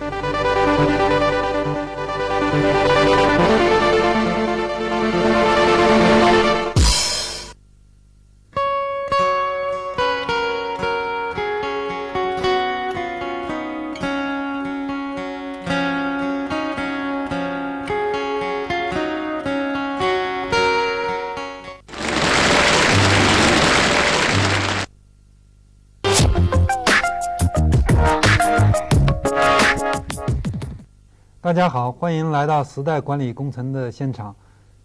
大大家好，欢迎来到时代管理工程的现场。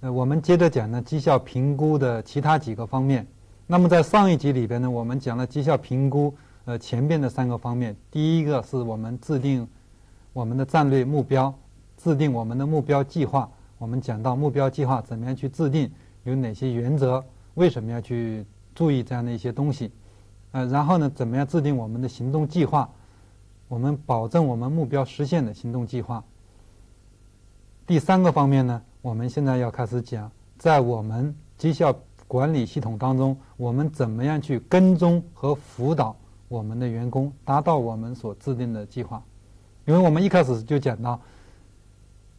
呃，我们接着讲呢绩效评估的其他几个方面。那么在上一集里边呢，我们讲了绩效评估呃前边的三个方面。第一个是我们制定我们的战略目标，制定我们的目标计划。我们讲到目标计划怎么样去制定，有哪些原则，为什么要去注意这样的一些东西。呃，然后呢，怎么样制定我们的行动计划？我们保证我们目标实现的行动计划。第三个方面呢，我们现在要开始讲，在我们绩效管理系统当中，我们怎么样去跟踪和辅导我们的员工，达到我们所制定的计划。因为我们一开始就讲到，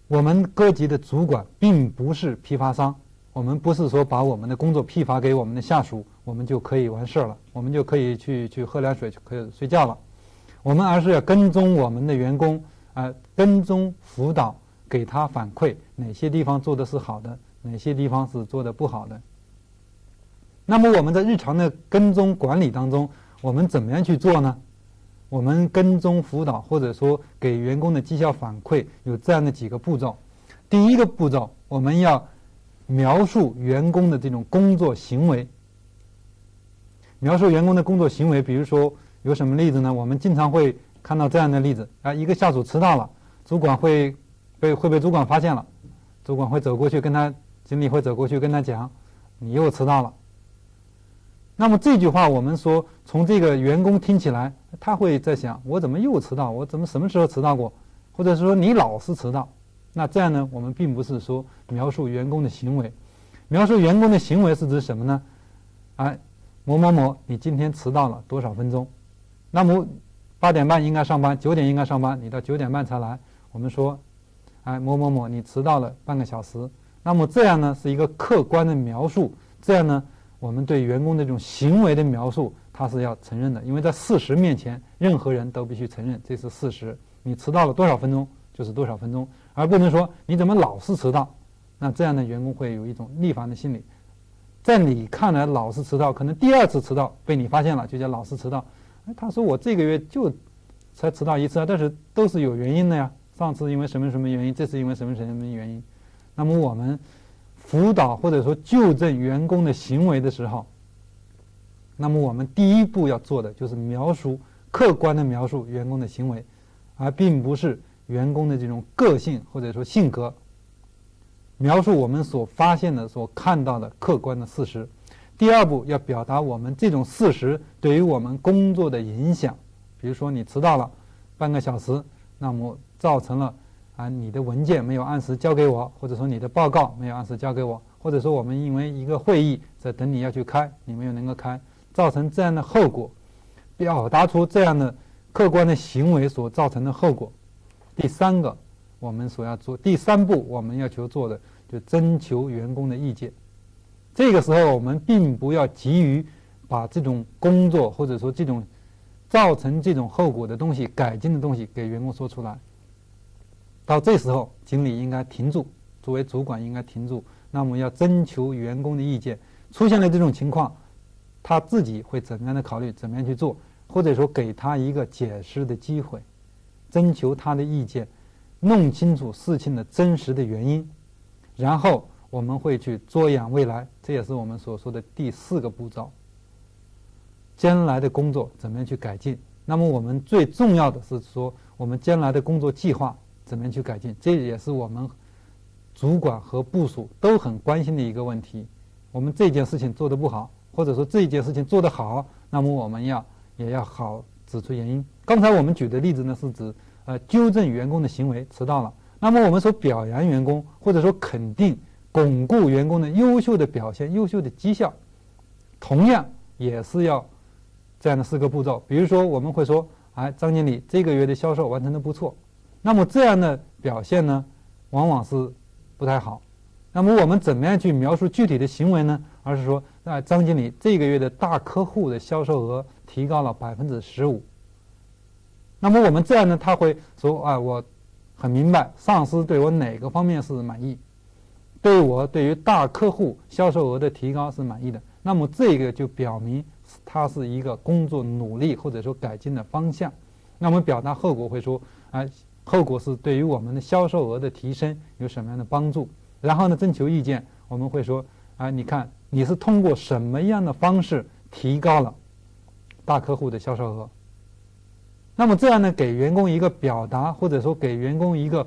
我们各级的主管并不是批发商，我们不是说把我们的工作批发给我们的下属，我们就可以完事儿了，我们就可以去去喝凉水，就可以睡觉了。我们而是要跟踪我们的员工，啊，跟踪辅导。给他反馈哪些地方做的是好的，哪些地方是做的不好的。那么我们在日常的跟踪管理当中，我们怎么样去做呢？我们跟踪辅导或者说给员工的绩效反馈有这样的几个步骤。第一个步骤，我们要描述员工的这种工作行为。描述员工的工作行为，比如说有什么例子呢？我们经常会看到这样的例子啊，一个下属迟到了，主管会。被会被主管发现了，主管会走过去跟他经理会走过去跟他讲，你又迟到了。那么这句话我们说，从这个员工听起来，他会在想，我怎么又迟到？我怎么什么时候迟到过？或者说你老是迟到？那这样呢，我们并不是说描述员工的行为，描述员工的行为是指什么呢？哎，某某某，你今天迟到了多少分钟？那么八点半应该上班，九点应该上班，你到九点半才来。我们说。哎，某某某，你迟到了半个小时。那么这样呢，是一个客观的描述。这样呢，我们对员工的这种行为的描述，他是要承认的。因为在事实面前，任何人都必须承认这是事实。你迟到了多少分钟，就是多少分钟，而不能说你怎么老是迟到。那这样的员工会有一种逆反的心理。在你看来老是迟到，可能第二次迟到被你发现了，就叫老是迟到。哎，他说我这个月就才迟到一次啊，但是都是有原因的呀。上次因为什么什么原因，这次因为什么什么原因？那么我们辅导或者说纠正员工的行为的时候，那么我们第一步要做的就是描述客观的描述员工的行为，而并不是员工的这种个性或者说性格。描述我们所发现的、所看到的客观的事实。第二步要表达我们这种事实对于我们工作的影响。比如说你迟到了半个小时，那么。造成了啊，你的文件没有按时交给我，或者说你的报告没有按时交给我，或者说我们因为一个会议在等你要去开，你没有能够开，造成这样的后果，表达出这样的客观的行为所造成的后果。第三个，我们所要做第三步，我们要求做的就征求员工的意见。这个时候，我们并不要急于把这种工作或者说这种造成这种后果的东西改进的东西给员工说出来。到这时候，经理应该停住，作为主管应该停住。那么要征求员工的意见。出现了这种情况，他自己会怎么样的考虑？怎么样去做？或者说给他一个解释的机会，征求他的意见，弄清楚事情的真实的原因。然后我们会去着眼未来，这也是我们所说的第四个步骤。将来的工作怎么样去改进？那么我们最重要的是说，我们将来的工作计划。怎么样去改进？这也是我们主管和部署都很关心的一个问题。我们这件事情做得不好，或者说这件事情做得好，那么我们要也要好指出原因。刚才我们举的例子呢，是指呃纠正员工的行为迟到了。那么我们说表扬员工，或者说肯定、巩固员工的优秀的表现、优秀的绩效，同样也是要这样的四个步骤。比如说，我们会说，哎，张经理这个月的销售完成的不错。那么这样的表现呢，往往是不太好。那么我们怎么样去描述具体的行为呢？而是说，啊，张经理这个月的大客户的销售额提高了百分之十五。那么我们这样呢，他会说啊，我很明白上司对我哪个方面是满意，对我对于大客户销售额的提高是满意的。那么这个就表明它是一个工作努力或者说改进的方向。那么表达后果会说啊。后果是对于我们的销售额的提升有什么样的帮助？然后呢，征求意见，我们会说啊，你看你是通过什么样的方式提高了大客户的销售额？那么这样呢，给员工一个表达，或者说给员工一个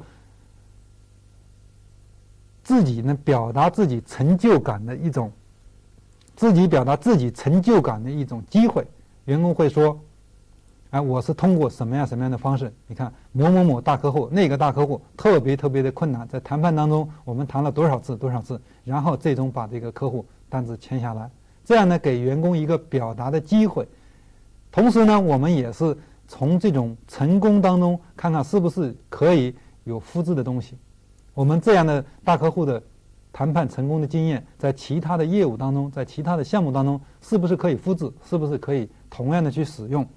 自己呢表达自己成就感的一种，自己表达自己成就感的一种机会。员工会说。哎，我是通过什么样什么样的方式？你看某某某大客户，那个大客户特别特别的困难，在谈判当中，我们谈了多少次多少次，然后最终把这个客户单子签下来。这样呢，给员工一个表达的机会。同时呢，我们也是从这种成功当中看看是不是可以有复制的东西。我们这样的大客户的谈判成功的经验，在其他的业务当中，在其他的项目当中，是不是可以复制？是不是可以同样的去使用？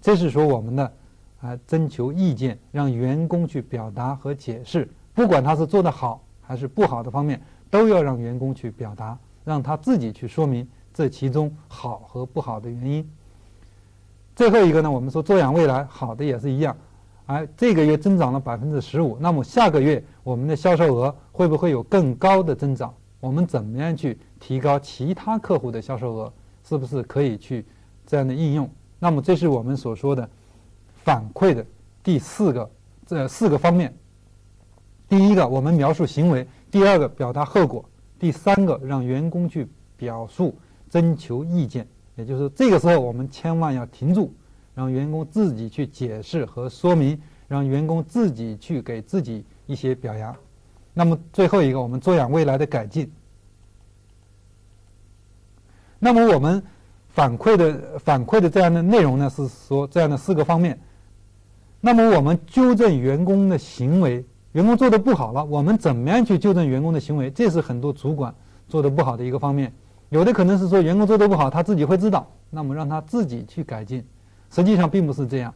这是说我们的啊，征求意见，让员工去表达和解释，不管他是做得好还是不好的方面，都要让员工去表达，让他自己去说明这其中好和不好的原因。最后一个呢，我们说做养未来，好的也是一样，哎，这个月增长了百分之十五，那么下个月我们的销售额会不会有更高的增长？我们怎么样去提高其他客户的销售额？是不是可以去这样的应用？那么，这是我们所说的反馈的第四个这四个方面。第一个，我们描述行为；第二个，表达后果；第三个，让员工去表述、征求意见。也就是这个时候，我们千万要停住，让员工自己去解释和说明，让员工自己去给自己一些表扬。那么，最后一个，我们做养未来的改进。那么，我们。反馈的反馈的这样的内容呢，是说这样的四个方面。那么我们纠正员工的行为，员工做的不好了，我们怎么样去纠正员工的行为？这是很多主管做的不好的一个方面。有的可能是说员工做的不好，他自己会知道，那么让他自己去改进。实际上并不是这样。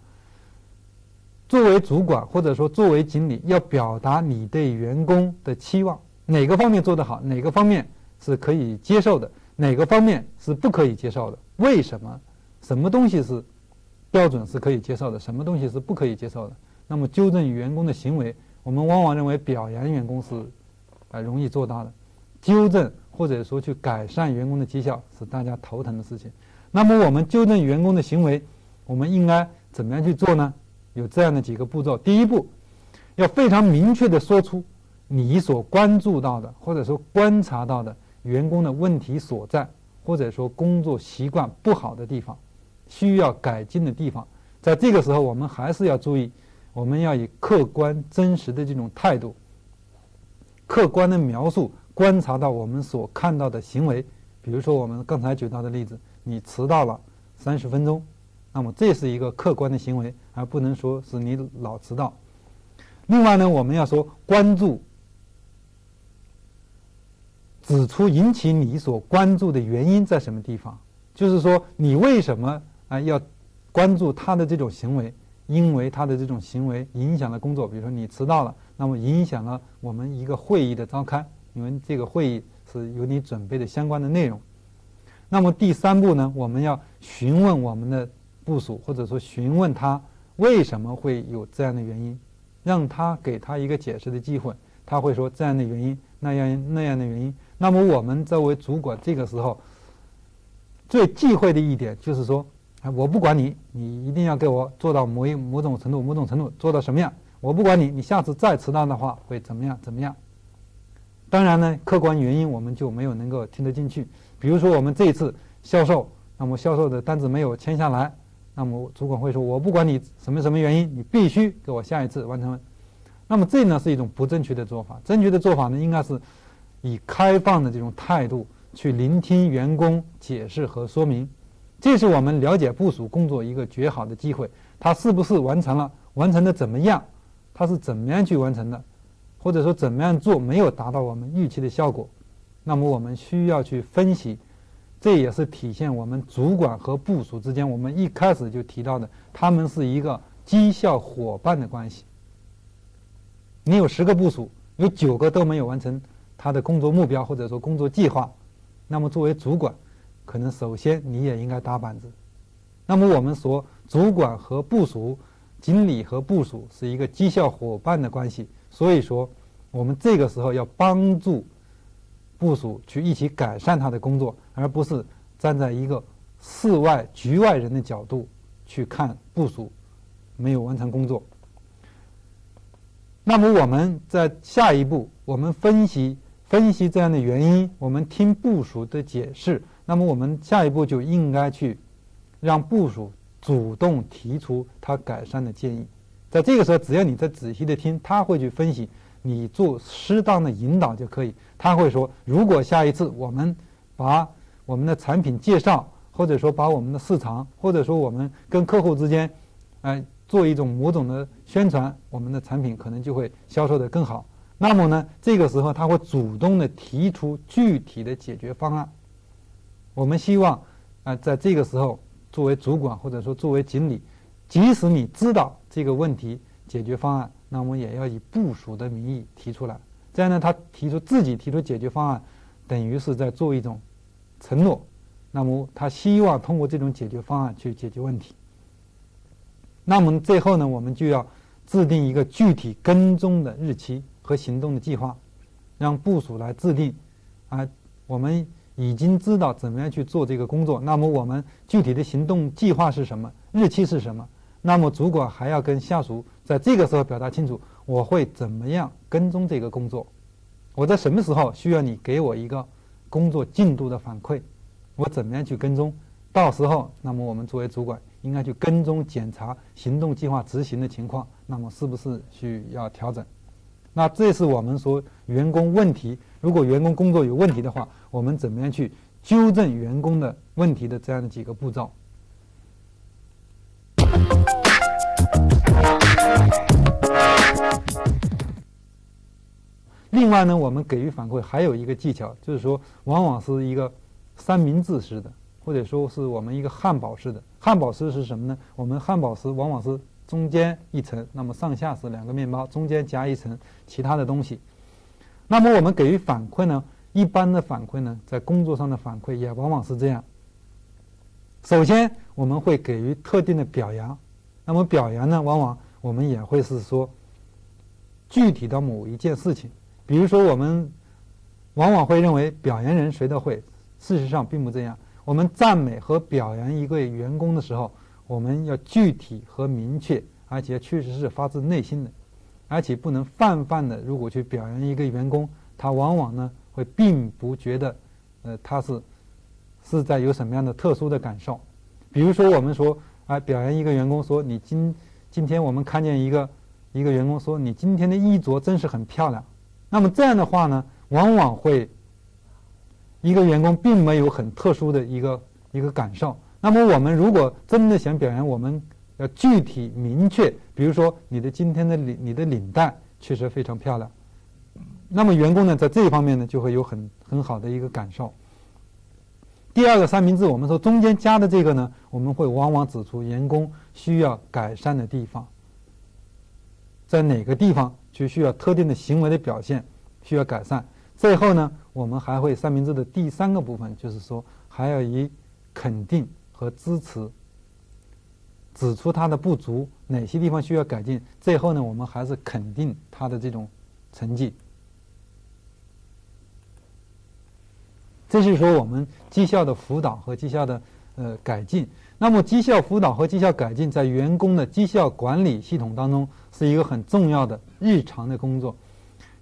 作为主管或者说作为经理，要表达你对员工的期望，哪个方面做得好，哪个方面是可以接受的，哪个方面是不可以接受的。为什么？什么东西是标准是可以接受的？什么东西是不可以接受的？那么纠正员工的行为，我们往往认为表扬员工是啊容易做到的，纠正或者说去改善员工的绩效是大家头疼的事情。那么我们纠正员工的行为，我们应该怎么样去做呢？有这样的几个步骤：第一步，要非常明确的说出你所关注到的或者说观察到的员工的问题所在。或者说工作习惯不好的地方，需要改进的地方，在这个时候我们还是要注意，我们要以客观真实的这种态度，客观的描述观察到我们所看到的行为。比如说我们刚才举到的例子，你迟到了三十分钟，那么这是一个客观的行为，而不能说是你老迟到。另外呢，我们要说关注。指出引起你所关注的原因在什么地方？就是说，你为什么啊要关注他的这种行为？因为他的这种行为影响了工作。比如说，你迟到了，那么影响了我们一个会议的召开，因为这个会议是由你准备的相关的内容。那么第三步呢，我们要询问我们的部署，或者说询问他为什么会有这样的原因，让他给他一个解释的机会。他会说这样的原因，那样那样的原因。那么我们作为主管，这个时候最忌讳的一点就是说，我不管你，你一定要给我做到某一某种程度、某种程度做到什么样，我不管你，你下次再迟到的话会怎么样怎么样。当然呢，客观原因我们就没有能够听得进去。比如说我们这一次销售，那么销售的单子没有签下来，那么主管会说，我不管你什么什么原因，你必须给我下一次完成。那么这呢是一种不正确的做法。正确的做法呢应该是。以开放的这种态度去聆听员工解释和说明，这是我们了解部署工作一个绝好的机会。他是不是完成了？完成的怎么样？他是怎么样去完成的，或者说怎么样做没有达到我们预期的效果，那么我们需要去分析。这也是体现我们主管和部署之间，我们一开始就提到的，他们是一个绩效伙伴的关系。你有十个部署，有九个都没有完成他的工作目标或者说工作计划，那么作为主管，可能首先你也应该打板子。那么我们说，主管和部署、经理和部署是一个绩效伙伴的关系，所以说我们这个时候要帮助。部署去一起改善他的工作，而不是站在一个事外局外人的角度去看部署没有完成工作。那么我们在下一步，我们分析分析这样的原因，我们听部署的解释。那么我们下一步就应该去让部署主动提出他改善的建议。在这个时候，只要你在仔细的听，他会去分析。你做适当的引导就可以。他会说，如果下一次我们把我们的产品介绍，或者说把我们的市场，或者说我们跟客户之间，哎，做一种某种的宣传，我们的产品可能就会销售的更好。那么呢，这个时候他会主动的提出具体的解决方案。我们希望啊，在这个时候，作为主管或者说作为经理，即使你知道这个问题解决方案。那我们也要以部署的名义提出来，这样呢，他提出自己提出解决方案，等于是在做一种承诺。那么他希望通过这种解决方案去解决问题。那么最后呢，我们就要制定一个具体跟踪的日期和行动的计划，让部署来制定。啊，我们已经知道怎么样去做这个工作，那么我们具体的行动计划是什么？日期是什么？那么主管还要跟下属在这个时候表达清楚，我会怎么样跟踪这个工作？我在什么时候需要你给我一个工作进度的反馈？我怎么样去跟踪？到时候，那么我们作为主管应该去跟踪检查行动计划执行的情况，那么是不是需要调整？那这是我们说员工问题，如果员工工作有问题的话，我们怎么样去纠正员工的问题的这样的几个步骤？另外呢，我们给予反馈还有一个技巧，就是说，往往是一个三明治式的，或者说是我们一个汉堡式的。汉堡式是什么呢？我们汉堡式往往是中间一层，那么上下是两个面包，中间夹一层其他的东西。那么我们给予反馈呢，一般的反馈呢，在工作上的反馈也往往是这样。首先，我们会给予特定的表扬。那么表扬呢，往往我们也会是说具体的某一件事情。比如说，我们往往会认为表扬人谁都会，事实上并不这样。我们赞美和表扬一个员工的时候，我们要具体和明确，而且确实是发自内心的，而且不能泛泛的。如果去表扬一个员工，他往往呢会并不觉得，呃，他是是在有什么样的特殊的感受。比如说，我们说，啊，表扬一个员工说，你今今天我们看见一个一个员工说，你今天的衣着真是很漂亮。那么这样的话呢，往往会一个员工并没有很特殊的一个一个感受。那么我们如果真的想表扬，我们要具体明确，比如说你的今天的领你的领带确实非常漂亮。那么员工呢，在这一方面呢，就会有很很好的一个感受。第二个三明治，我们说中间加的这个呢，我们会往往指出员工需要改善的地方，在哪个地方？就需要特定的行为的表现，需要改善。最后呢，我们还会三明治的第三个部分，就是说还要以肯定和支持，指出他的不足，哪些地方需要改进。最后呢，我们还是肯定他的这种成绩。这就是说我们绩效的辅导和绩效的呃改进。那么绩效辅导和绩效改进在员工的绩效管理系统当中是一个很重要的日常的工作。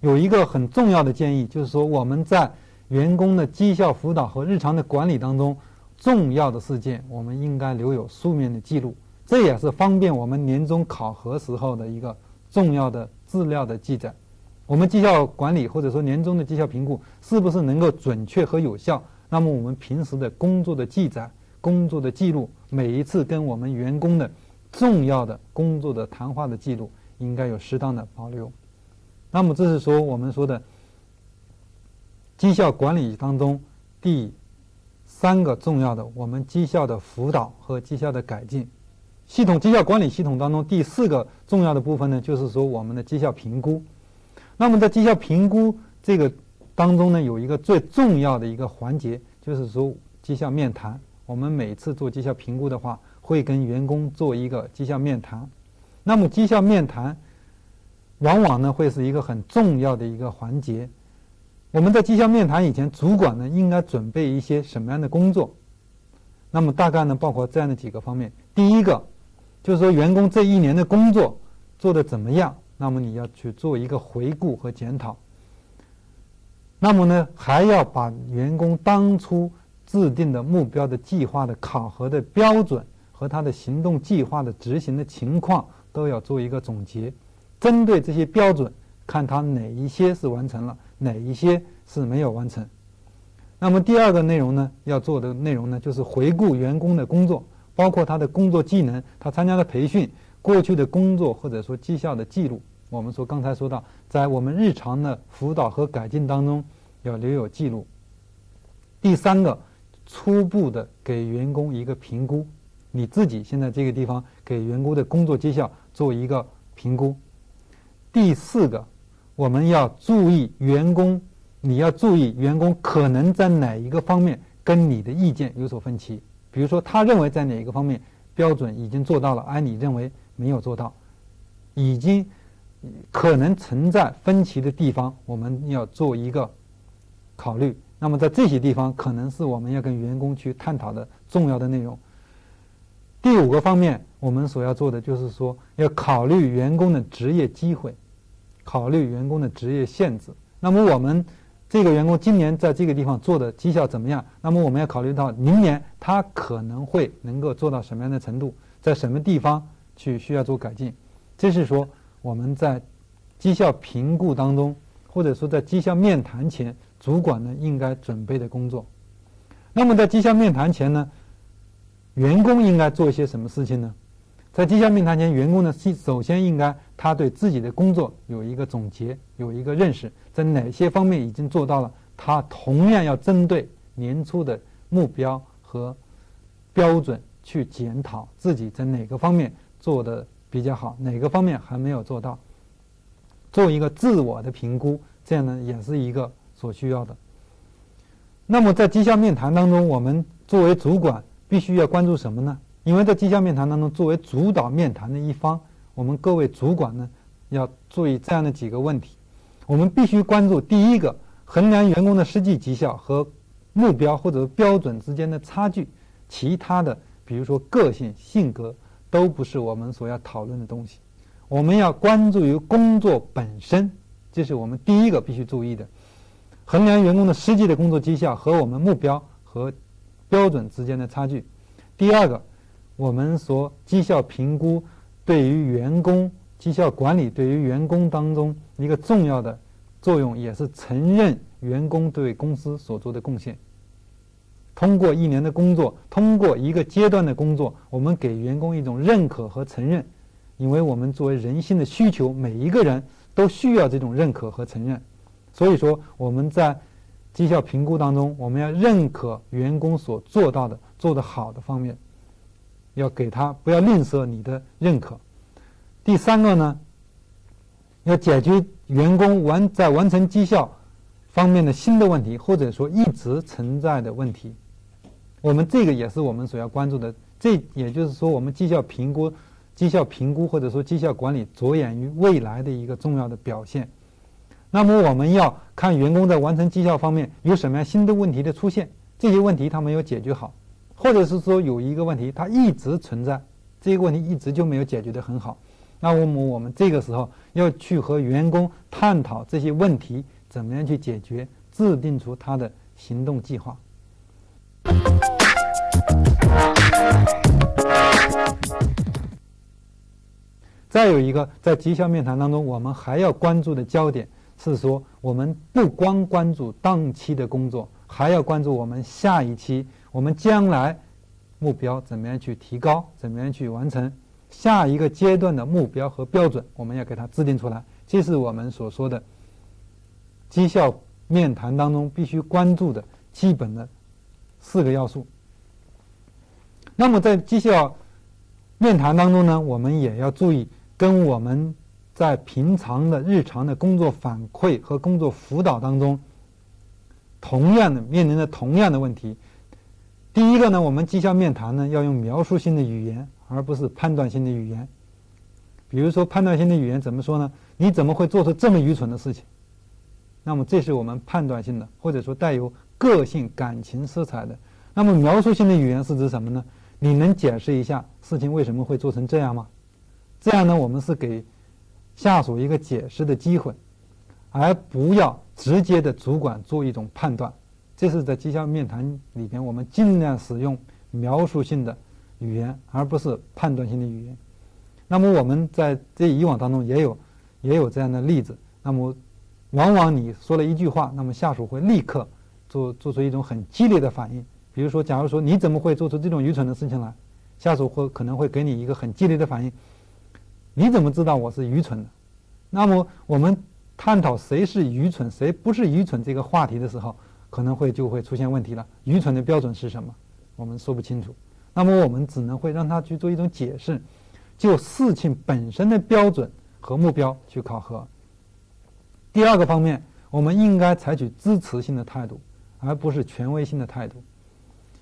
有一个很重要的建议，就是说我们在员工的绩效辅导和日常的管理当中，重要的事件我们应该留有书面的记录，这也是方便我们年终考核时候的一个重要的资料的记载。我们绩效管理或者说年终的绩效评估是不是能够准确和有效？那么我们平时的工作的记载。工作的记录，每一次跟我们员工的重要的工作的谈话的记录，应该有适当的保留。那么这是说我们说的绩效管理当中第三个重要的，我们绩效的辅导和绩效的改进。系统绩效管理系统当中第四个重要的部分呢，就是说我们的绩效评估。那么在绩效评估这个当中呢，有一个最重要的一个环节，就是说绩效面谈。我们每次做绩效评估的话，会跟员工做一个绩效面谈。那么绩效面谈，往往呢会是一个很重要的一个环节。我们在绩效面谈以前，主管呢应该准备一些什么样的工作？那么大概呢包括这样的几个方面。第一个，就是说员工这一年的工作做得怎么样？那么你要去做一个回顾和检讨。那么呢，还要把员工当初制定的目标的计划的考核的标准和他的行动计划的执行的情况都要做一个总结。针对这些标准，看他哪一些是完成了，哪一些是没有完成。那么第二个内容呢，要做的内容呢，就是回顾员工的工作，包括他的工作技能、他参加的培训、过去的工作或者说绩效的记录。我们说刚才说到，在我们日常的辅导和改进当中，要留有记录。第三个，初步的给员工一个评估，你自己现在这个地方给员工的工作绩效做一个评估。第四个，我们要注意员工，你要注意员工可能在哪一个方面跟你的意见有所分歧，比如说他认为在哪一个方面标准已经做到了，而你认为没有做到，已经。可能存在分歧的地方，我们要做一个考虑。那么在这些地方，可能是我们要跟员工去探讨的重要的内容。第五个方面，我们所要做的就是说，要考虑员工的职业机会，考虑员工的职业限制。那么我们这个员工今年在这个地方做的绩效怎么样？那么我们要考虑到明年他可能会能够做到什么样的程度，在什么地方去需要做改进。这是说。我们在绩效评估当中，或者说在绩效面谈前，主管呢应该准备的工作。那么在绩效面谈前呢，员工应该做一些什么事情呢？在绩效面谈前，员工呢首先应该他对自己的工作有一个总结，有一个认识，在哪些方面已经做到了，他同样要针对年初的目标和标准去检讨自己在哪个方面做的。比较好，哪个方面还没有做到？做一个自我的评估，这样呢也是一个所需要的。那么在绩效面谈当中，我们作为主管必须要关注什么呢？因为在绩效面谈当中，作为主导面谈的一方，我们各位主管呢要注意这样的几个问题。我们必须关注第一个，衡量员工的实际绩效和目标或者标准之间的差距。其他的，比如说个性、性格。都不是我们所要讨论的东西，我们要关注于工作本身，这是我们第一个必须注意的。衡量员工的实际的工作绩效和我们目标和标准之间的差距。第二个，我们说绩效评估对于员工绩效管理对于员工当中一个重要的作用，也是承认员工对公司所做的贡献。通过一年的工作，通过一个阶段的工作，我们给员工一种认可和承认，因为我们作为人性的需求，每一个人都需要这种认可和承认。所以说，我们在绩效评估当中，我们要认可员工所做到的、做得好的方面，要给他不要吝啬你的认可。第三个呢，要解决员工完在完成绩效方面的新的问题，或者说一直存在的问题。我们这个也是我们所要关注的，这也就是说，我们绩效评估、绩效评估或者说绩效管理着眼于未来的一个重要的表现。那么，我们要看员工在完成绩效方面有什么样新的问题的出现，这些问题他没有解决好，或者是说有一个问题它一直存在，这个问题一直就没有解决的很好。那我们我们这个时候要去和员工探讨这些问题怎么样去解决，制定出他的行动计划。再有一个，在绩效面谈当中，我们还要关注的焦点是说，我们不光关注当期的工作，还要关注我们下一期，我们将来目标怎么样去提高，怎么样去完成。下一个阶段的目标和标准，我们要给它制定出来。这是我们所说的绩效面谈当中必须关注的基本的四个要素。那么在绩效面谈当中呢，我们也要注意跟我们在平常的日常的工作反馈和工作辅导当中同样的面临着同样的问题。第一个呢，我们绩效面谈呢要用描述性的语言，而不是判断性的语言。比如说判断性的语言怎么说呢？你怎么会做出这么愚蠢的事情？那么这是我们判断性的，或者说带有个性、感情色彩的。那么描述性的语言是指什么呢？你能解释一下事情为什么会做成这样吗？这样呢，我们是给下属一个解释的机会，而不要直接的主管做一种判断。这是在绩效面谈里边，我们尽量使用描述性的语言，而不是判断性的语言。那么我们在这以往当中也有也有这样的例子。那么往往你说了一句话，那么下属会立刻做做出一种很激烈的反应。比如说，假如说你怎么会做出这种愚蠢的事情来，下属会可能会给你一个很激烈的反应。你怎么知道我是愚蠢的？那么我们探讨谁是愚蠢，谁不是愚蠢这个话题的时候。可能会就会出现问题了。愚蠢的标准是什么？我们说不清楚。那么我们只能会让他去做一种解释，就事情本身的标准和目标去考核。第二个方面，我们应该采取支持性的态度，而不是权威性的态度。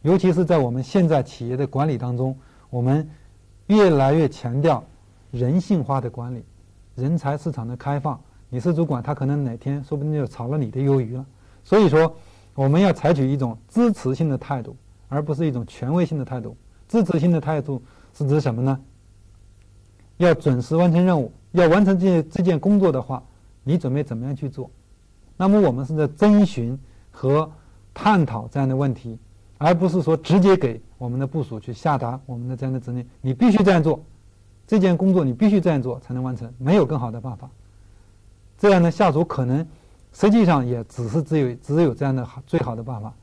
尤其是在我们现在企业的管理当中，我们越来越强调人性化的管理，人才市场的开放。你是主管，他可能哪天说不定就炒了你的鱿鱼了。所以说。我们要采取一种支持性的态度，而不是一种权威性的态度。支持性的态度是指什么呢？要准时完成任务，要完成这这件工作的话，你准备怎么样去做？那么我们是在征询和探讨这样的问题，而不是说直接给我们的部署去下达我们的这样的指令。你必须这样做，这件工作你必须这样做才能完成，没有更好的办法。这样呢，下属可能。实际上也只是只有只有这样的好最好的办法，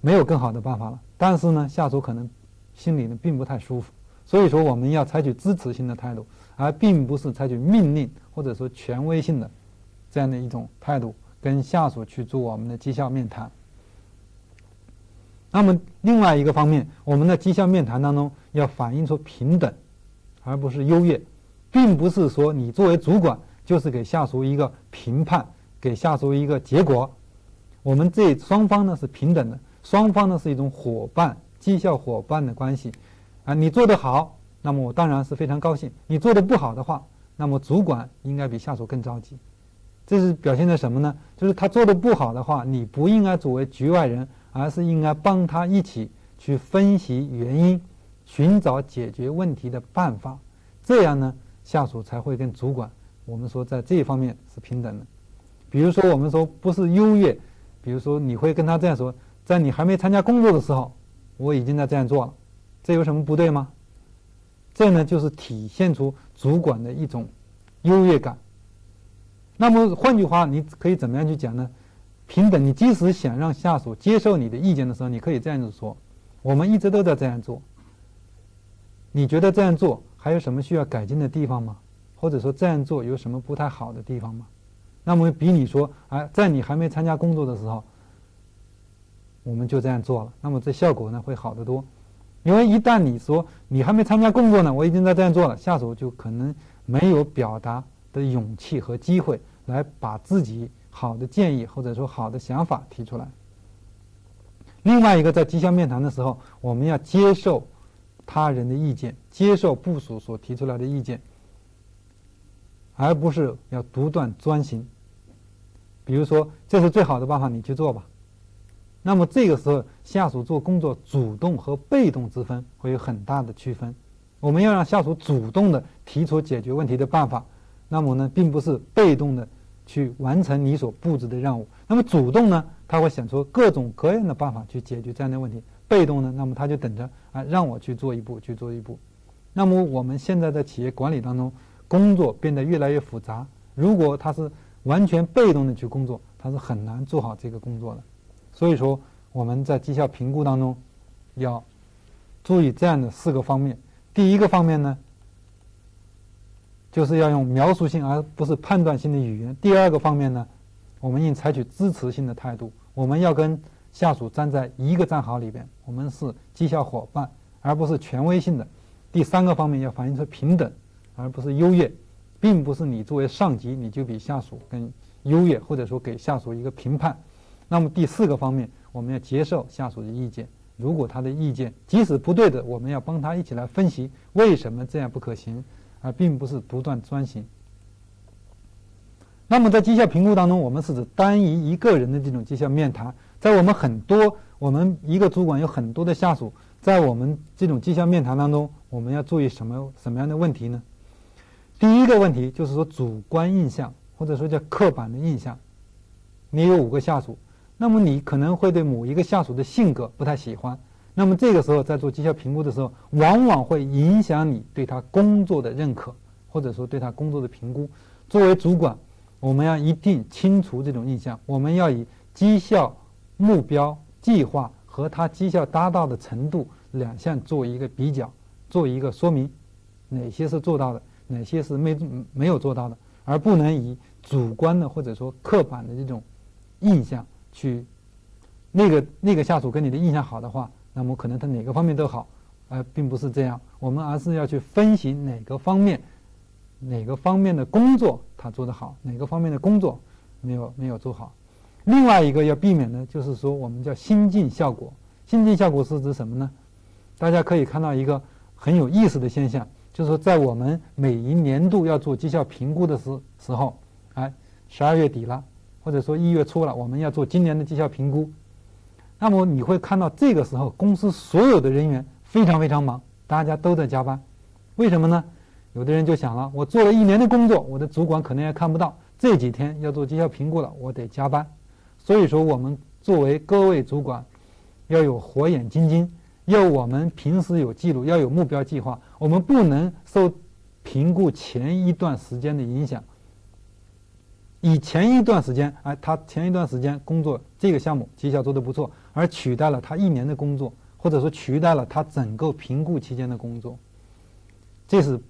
没有更好的办法了。但是呢，下属可能心里呢并不太舒服。所以说，我们要采取支持性的态度，而并不是采取命令或者说权威性的这样的一种态度，跟下属去做我们的绩效面谈。那么另外一个方面，我们的绩效面谈当中要反映出平等，而不是优越，并不是说你作为主管就是给下属一个评判。给下属一个结果，我们这双方呢是平等的，双方呢是一种伙伴、绩效伙伴的关系，啊，你做得好，那么我当然是非常高兴；你做得不好的话，那么主管应该比下属更着急。这是表现在什么呢？就是他做的不好的话，你不应该作为局外人，而是应该帮他一起去分析原因，寻找解决问题的办法。这样呢，下属才会跟主管，我们说在这一方面是平等的。比如说，我们说不是优越，比如说你会跟他这样说，在你还没参加工作的时候，我已经在这样做了，这有什么不对吗？这呢，就是体现出主管的一种优越感。那么换句话，你可以怎么样去讲呢？平等，你即使想让下属接受你的意见的时候，你可以这样子说：我们一直都在这样做，你觉得这样做还有什么需要改进的地方吗？或者说这样做有什么不太好的地方吗？那么比你说，哎，在你还没参加工作的时候，我们就这样做了，那么这效果呢会好得多。因为一旦你说你还没参加工作呢，我已经在这样做了，下属就可能没有表达的勇气和机会来把自己好的建议或者说好的想法提出来。另外一个，在绩效面谈的时候，我们要接受他人的意见，接受部署所提出来的意见。而不是要独断专行。比如说，这是最好的办法，你去做吧。那么这个时候，下属做工作主动和被动之分会有很大的区分。我们要让下属主动的提出解决问题的办法，那么呢，并不是被动的去完成你所布置的任务。那么主动呢，他会想出各种各样的办法去解决这样的问题。被动呢，那么他就等着啊，让我去做一步，去做一步。那么我们现在在企业管理当中。工作变得越来越复杂。如果他是完全被动的去工作，他是很难做好这个工作的。所以说，我们在绩效评估当中要注意这样的四个方面。第一个方面呢，就是要用描述性而不是判断性的语言。第二个方面呢，我们应采取支持性的态度，我们要跟下属站在一个战壕里边，我们是绩效伙伴，而不是权威性的。第三个方面要反映出平等，而不是优越，并不是你作为上级你就比下属更优越，或者说给下属一个评判。那么第四个方面，我们要接受下属的意见，如果他的意见即使不对的，我们要帮他一起来分析为什么这样不可行，而并不是独断专行。那么在绩效评估当中，我们是指单一一个人的这种绩效面谈，在我们很多我们一个主管有很多的下属。在我们这种绩效面谈当中，我们要注意什么什么样的问题呢？第一个问题就是说主观印象，或者说叫刻板的印象。你有五个下属，那么你可能会对某一个下属的性格不太喜欢，那么这个时候在做绩效评估的时候，往往会影响你对他工作的认可，或者说对他工作的评估。作为主管，我们要一定清除这种印象，我们要以绩效目标计划。和他绩效达到的程度两项做一个比较，做一个说明，哪些是做到的，哪些是没没有做到的，而不能以主观的或者说刻板的这种印象去，那个那个下属跟你的印象好的话，那么可能他哪个方面都好，而并不是这样，我们而是要去分析哪个方面，哪个方面的工作他做得好，哪个方面的工作没有没有做好。另外一个要避免的，就是说我们叫心境效果。心境效果是指什么呢？大家可以看到一个很有意思的现象，就是说在我们每一年度要做绩效评估的时时候，哎，十二月底了，或者说一月初了，我们要做今年的绩效评估。那么你会看到这个时候，公司所有的人员非常非常忙，大家都在加班。为什么呢？有的人就想了，我做了一年的工作，我的主管可能也看不到，这几天要做绩效评估了，我得加班。所以说，我们作为各位主管，要有火眼金睛，要我们平时有记录，要有目标计划。我们不能受评估前一段时间的影响，以前一段时间，哎，他前一段时间工作这个项目绩效做得不错，而取代了他一年的工作，或者说取代了他整个评估期间的工作，这是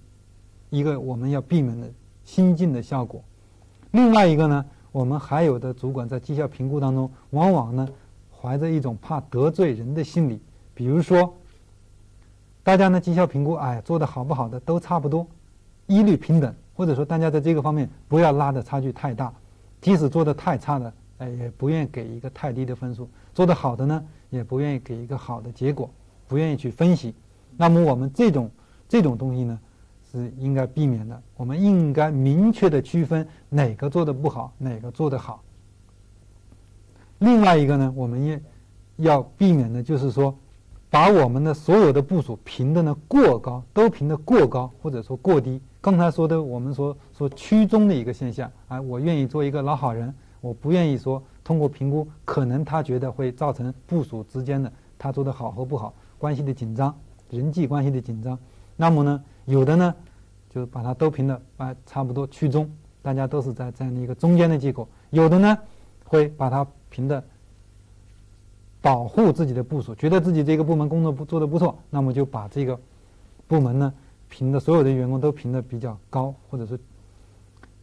一个我们要避免的心境的效果。另外一个呢？我们还有的主管在绩效评估当中，往往呢怀着一种怕得罪人的心理。比如说，大家呢绩效评估，哎，做的好不好的都差不多，一律平等，或者说大家在这个方面不要拉的差距太大。即使做的太差的，哎，也不愿意给一个太低的分数；做的好的呢，也不愿意给一个好的结果，不愿意去分析。那么我们这种这种东西呢？是应该避免的。我们应该明确的区分哪个做的不好，哪个做的好。另外一个呢，我们也要避免的，就是说，把我们的所有的部署评的呢过高，都评的过高，或者说过低。刚才说的，我们说说趋中的一个现象啊，我愿意做一个老好人，我不愿意说通过评估，可能他觉得会造成部署之间的他做的好和不好关系的紧张，人际关系的紧张。那么呢？有的呢，就是把它都评的啊差不多趋中，大家都是在这样的一个中间的结果。有的呢，会把它评的保护自己的部署，觉得自己这个部门工作不做的不错，那么就把这个部门呢评的所有的员工都评的比较高，或者是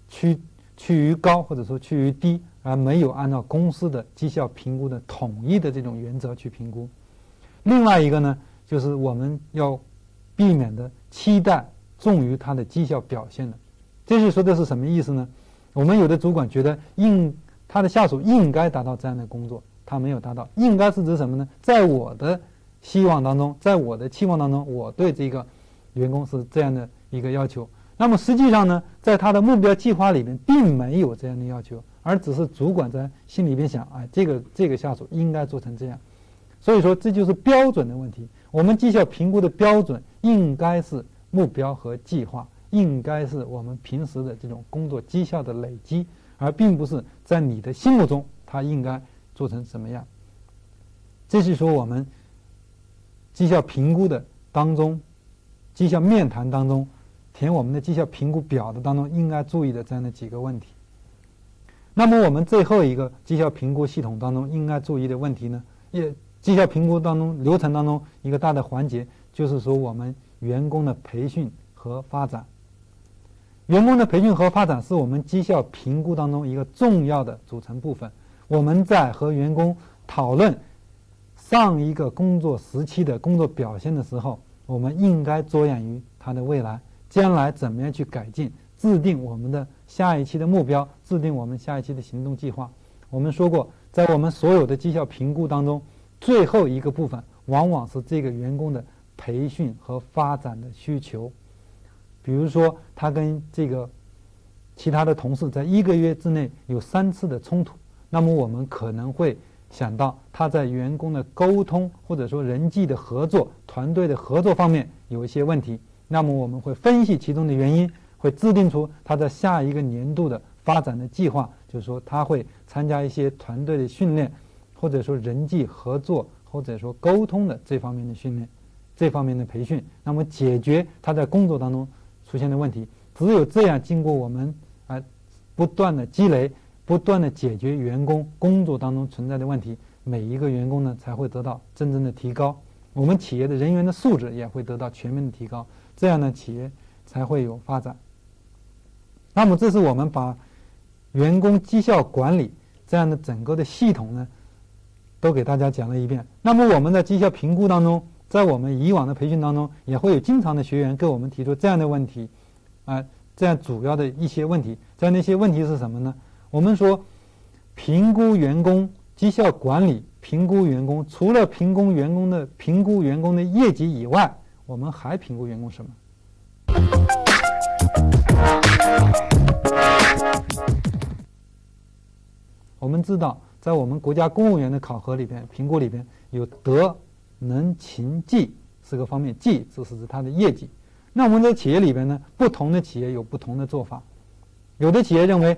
趋趋于高，或者说趋于低，而没有按照公司的绩效评估的统一的这种原则去评估。另外一个呢，就是我们要。避免的期待重于他的绩效表现的，这是说的是什么意思呢？我们有的主管觉得应他的下属应该达到这样的工作，他没有达到，应该是指什么呢？在我的希望当中，在我的期望当中，我对这个员工是这样的一个要求。那么实际上呢，在他的目标计划里面并没有这样的要求，而只是主管在心里边想，哎，这个这个下属应该做成这样。所以说，这就是标准的问题。我们绩效评估的标准应该是目标和计划，应该是我们平时的这种工作绩效的累积，而并不是在你的心目中它应该做成什么样。这是说我们绩效评估的当中，绩效面谈当中，填我们的绩效评估表的当中应该注意的这样的几个问题。那么我们最后一个绩效评估系统当中应该注意的问题呢，也。绩效评估当中流程当中一个大的环节，就是说我们员工的培训和发展。员工的培训和发展是我们绩效评估当中一个重要的组成部分。我们在和员工讨论上一个工作时期的工作表现的时候，我们应该着眼于他的未来，将来怎么样去改进，制定我们的下一期的目标，制定我们下一期的行动计划。我们说过，在我们所有的绩效评估当中，最后一个部分往往是这个员工的培训和发展的需求。比如说，他跟这个其他的同事在一个月之内有三次的冲突。那么我们可能会想到他在员工的沟通或者说人际的合作、团队的合作方面有一些问题。那么我们会分析其中的原因，会制定出他在下一个年度的发展的计划。就是说他会参加一些团队的训练，或者说人际合作或者说沟通的这方面的训练、这方面的培训。那么解决他在工作当中出现的问题，只有这样经过我们啊不断的积累。不断的解决员工工作当中存在的问题，每一个员工呢才会得到真正的提高，我们企业的人员的素质也会得到全面的提高，这样呢企业才会有发展。那么这是我们把员工绩效管理这样的整个的系统呢，都给大家讲了一遍。那么我们在绩效评估当中，在我们以往的培训当中，也会有经常的学员给我们提出这样的问题，啊，这样主要的一些问题，这样的一些问题是什么呢？我们说，评估员工绩效管理，评估员工除了评估员工的评估员工的业绩以外，我们还评估员工什么？我们知道，在我们国家公务员的考核里边，评估里边有德、能、勤、绩四个方面，绩就是指他的业绩。那我们在企业里边呢，不同的企业有不同的做法，有的企业认为。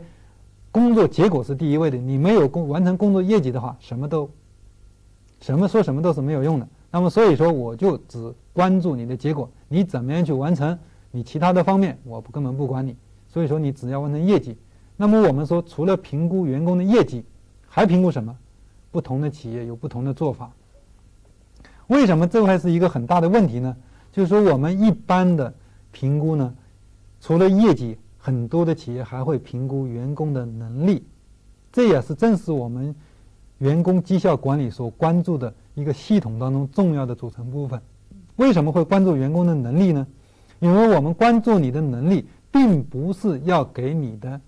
工作结果是第一位的，你没有工完成工作业绩的话，什么都，什么说什么都是没有用的。那么所以说，我就只关注你的结果，你怎么样去完成，你其他的方面我根本不管你。所以说，你只要完成业绩。那么我们说，除了评估员工的业绩，还评估什么？不同的企业有不同的做法。为什么这还是一个很大的问题呢？就是说，我们一般的评估呢，除了业绩。很多的企业还会评估员工的能力，这也是正是我们员工绩效管理所关注的一个系统当中重要的组成部分。为什么会关注员工的能力呢？因为我们关注你的能力，并不是要给你的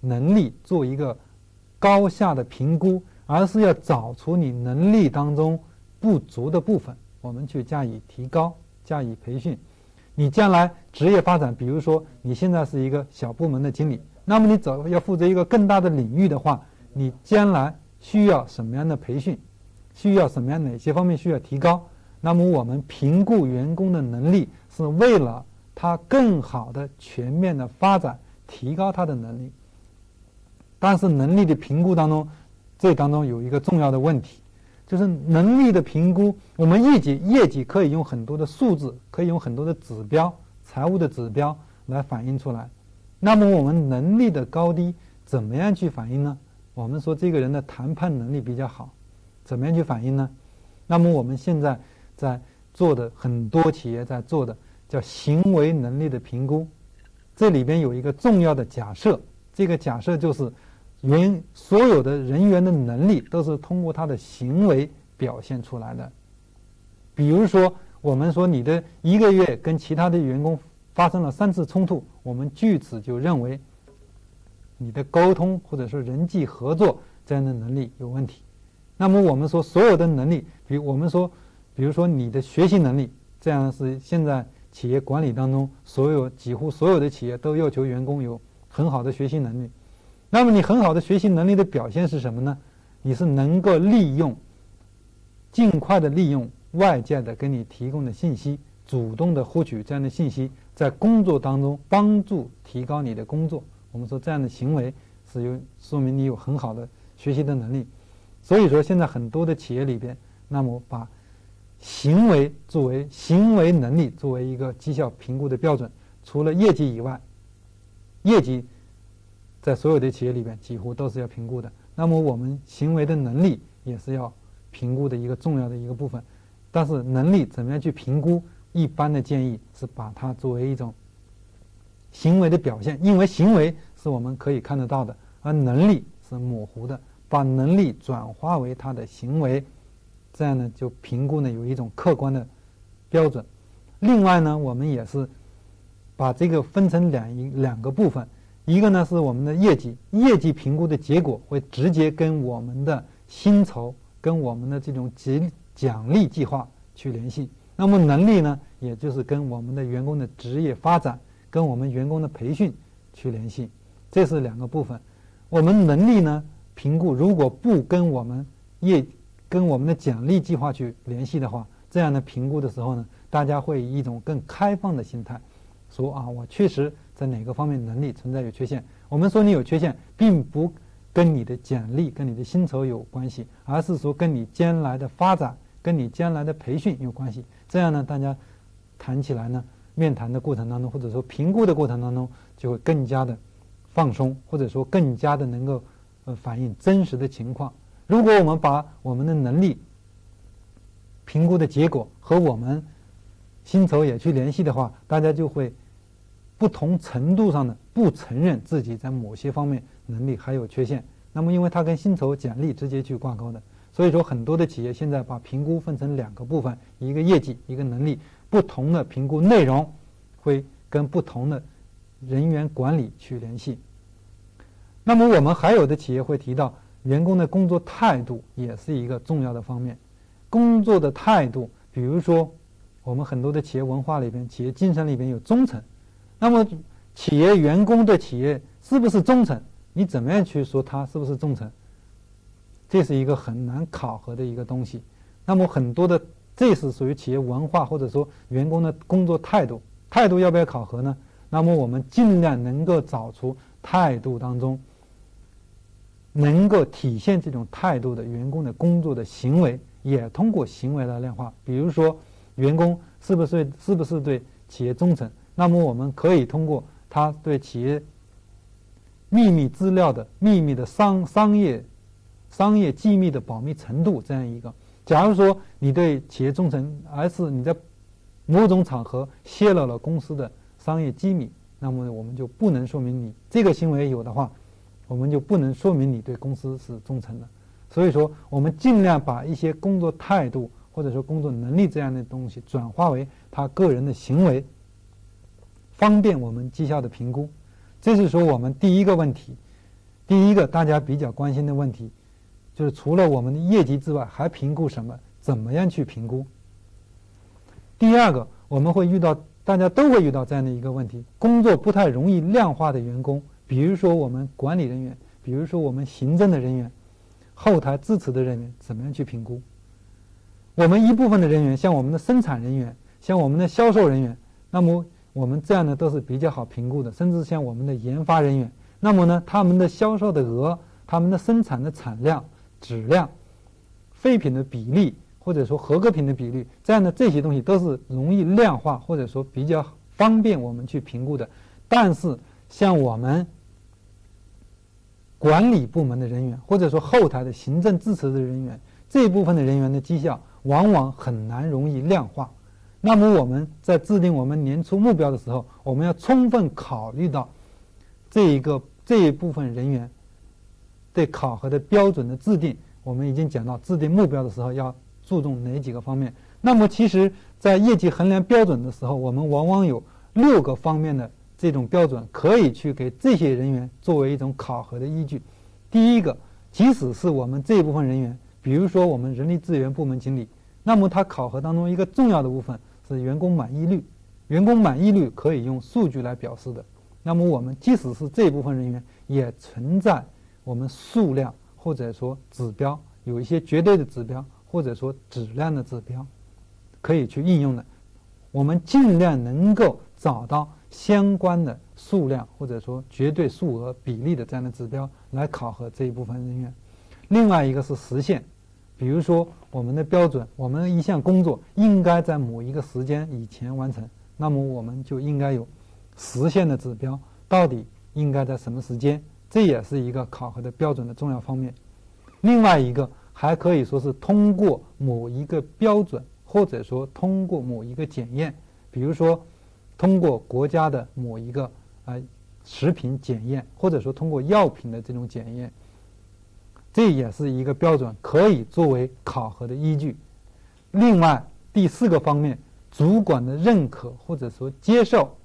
能力做一个高下的评估，而是要找出你能力当中不足的部分，我们去加以提高、加以培训。你将来职业发展，比如说你现在是一个小部门的经理，那么你走要负责一个更大的领域的话，你将来需要什么样的培训？需要什么样哪些方面需要提高？那么我们评估员工的能力，是为了他更好的全面的发展，提高他的能力。但是能力的评估当中，这当中有一个重要的问题。就是能力的评估，我们业绩业绩可以用很多的数字，可以用很多的指标、财务的指标来反映出来。那么我们能力的高低怎么样去反映呢？我们说这个人的谈判能力比较好，怎么样去反映呢？那么我们现在在做的很多企业在做的叫行为能力的评估，这里边有一个重要的假设，这个假设就是。员所有的人员的能力都是通过他的行为表现出来的。比如说，我们说你的一个月跟其他的员工发生了三次冲突，我们据此就认为你的沟通或者说人际合作这样的能力有问题。那么我们说所有的能力，比我们说，比如说你的学习能力，这样是现在企业管理当中所有几乎所有的企业都要求员工有很好的学习能力。那么你很好的学习能力的表现是什么呢？你是能够利用，尽快的利用外界的给你提供的信息，主动的获取这样的信息，在工作当中帮助提高你的工作。我们说这样的行为是有说明你有很好的学习的能力。所以说现在很多的企业里边，那么把行为作为行为能力作为一个绩效评估的标准，除了业绩以外，业绩。在所有的企业里边，几乎都是要评估的。那么，我们行为的能力也是要评估的一个重要的一个部分。但是，能力怎么样去评估？一般的建议是把它作为一种行为的表现，因为行为是我们可以看得到的，而能力是模糊的。把能力转化为他的行为，这样呢，就评估呢有一种客观的标准。另外呢，我们也是把这个分成两一两个部分，一个呢是我们的业绩，业绩评估的结果会直接跟我们的薪酬、跟我们的这种奖奖励计划去联系。那么能力呢，也就是跟我们的员工的职业发展、跟我们员工的培训去联系。这是两个部分。我们能力呢？评估如果不跟我们业、跟我们的奖励计划去联系的话，这样的评估的时候呢，大家会以一种更开放的心态，说啊，我确实在哪个方面能力存在有缺陷。我们说你有缺陷，并不跟你的简历、跟你的薪酬有关系，而是说跟你将来的发展、跟你将来的培训有关系。这样呢，大家谈起来呢，面谈的过程当中，或者说评估的过程当中，就会更加的放松，或者说更加的能够。呃，反映真实的情况。如果我们把我们的能力评估的结果和我们薪酬也去联系的话，大家就会不同程度上的不承认自己在某些方面能力还有缺陷。那么，因为它跟薪酬奖励直接去挂钩的，所以说很多的企业现在把评估分成两个部分：一个业绩，一个能力。不同的评估内容会跟不同的人员管理去联系。那么我们还有的企业会提到，员工的工作态度也是一个重要的方面。工作的态度，比如说，我们很多的企业文化里边、企业精神里边有忠诚。那么，企业员工对企业是不是忠诚？你怎么样去说他是不是忠诚？这是一个很难考核的一个东西。那么很多的，这是属于企业文化或者说员工的工作态度。态度要不要考核呢？那么我们尽量能够找出态度当中。能够体现这种态度的员工的工作的行为，也通过行为来量化。比如说，员工是不是是不是对企业忠诚？那么我们可以通过他对企业秘密资料的秘密的商商业商业机密的保密程度这样一个。假如说你对企业忠诚，而是你在某种场合泄露了公司的商业机密，那么我们就不能说明你这个行为有的话。我们就不能说明你对公司是忠诚的，所以说我们尽量把一些工作态度或者说工作能力这样的东西转化为他个人的行为，方便我们绩效的评估。这是说我们第一个问题，第一个大家比较关心的问题，就是除了我们的业绩之外，还评估什么？怎么样去评估？第二个，我们会遇到大家都会遇到这样的一个问题：工作不太容易量化的员工。比如说我们管理人员，比如说我们行政的人员，后台支持的人员，怎么样去评估？我们一部分的人员，像我们的生产人员，像我们的销售人员，那么我们这样的都是比较好评估的。甚至像我们的研发人员，那么呢，他们的销售的额、他们的生产的产量、质量、废品的比例，或者说合格品的比例，这样的这些东西都是容易量化，或者说比较方便我们去评估的。但是像我们管理部门的人员，或者说后台的行政支持的人员，这一部分的人员的绩效往往很难容易量化。那么我们在制定我们年初目标的时候，我们要充分考虑到这一个这一部分人员对考核的标准的制定。我们已经讲到制定目标的时候要注重哪几个方面。那么其实，在业绩衡量标准的时候，我们往往有六个方面的。这种标准可以去给这些人员作为一种考核的依据。第一个，即使是我们这一部分人员，比如说我们人力资源部门经理，那么他考核当中一个重要的部分是员工满意率。员工满意率可以用数据来表示的。那么我们即使是这一部分人员，也存在我们数量或者说指标，有一些绝对的指标或者说质量的指标，可以去应用的。我们尽量能够找到。相关的数量或者说绝对数额比例的这样的指标来考核这一部分人员。另外一个是实现，比如说我们的标准，我们一项工作应该在某一个时间以前完成，那么我们就应该有实现的指标，到底应该在什么时间？这也是一个考核的标准的重要方面。另外一个还可以说是通过某一个标准，或者说通过某一个检验，比如说。通过国家的某一个啊食品检验，或者说通过药品的这种检验，这也是一个标准，可以作为考核的依据。另外，第四个方面，主管的认可或者说接受，